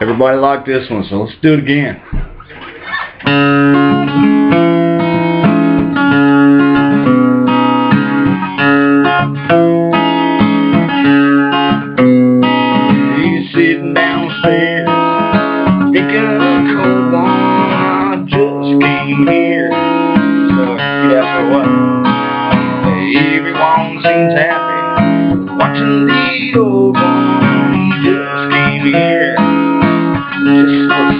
Everybody liked this one, so let's do it again. He's sitting downstairs, drinking a cold one. I just came here. So, for what? Everyone seems happy watching the old one. Just came here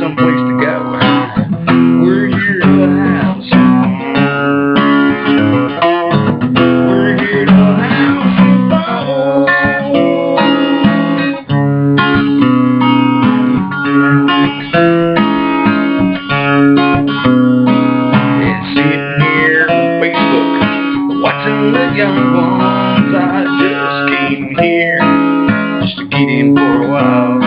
someplace to go. We're here to have some. We're here to have some fun. And sitting here on Facebook, watching the young ones. I just came here just to get in for a while.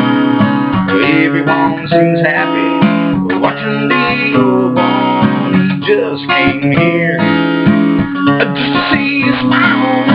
Everyone seems happy watching the old one. He just came here to see you smile.